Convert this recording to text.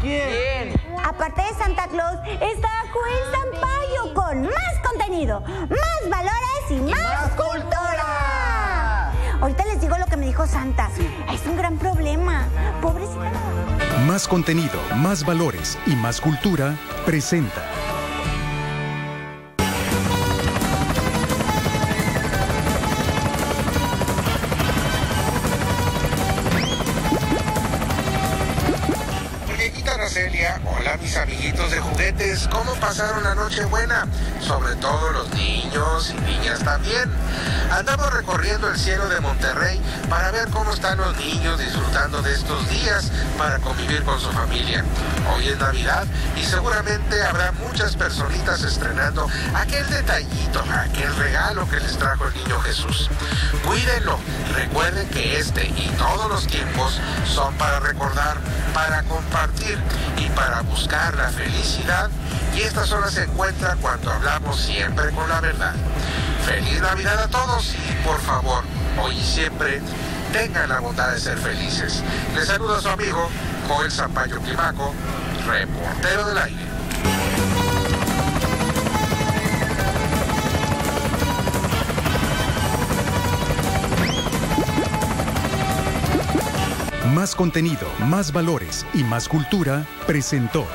¿Quién? Aparte de Santa Claus, está Joel Sampaio con más contenido, más valores y más, más cultura. Ahorita les digo lo que me dijo Santa. Es un gran problema. Pobrecita. Más contenido, más valores y más cultura presenta. Muñequita Aracelia, hola mis amiguitos de juguetes, ¿cómo pasaron la noche buena? Sobre todo los niños y niñas también. Andamos recorriendo el cielo de Monterrey para ver cómo están los niños disfrutando de estos días para convivir con su familia. Hoy es Navidad y seguramente habrá muchas personitas estrenando aquel detallito, aquel regalo que les trajo el niño Jesús. Cuídenlo, recuerden que este y todos los tiempos son para recordar, para compartir y para buscar la felicidad y esta zona se encuentra cuando hablamos siempre con la verdad. Feliz Navidad a todos y por favor, hoy y siempre, tengan la bondad de ser felices. Les saluda su amigo Joel Zampayo Climaco, reportero del aire. Más contenido, más valores y más cultura presentó.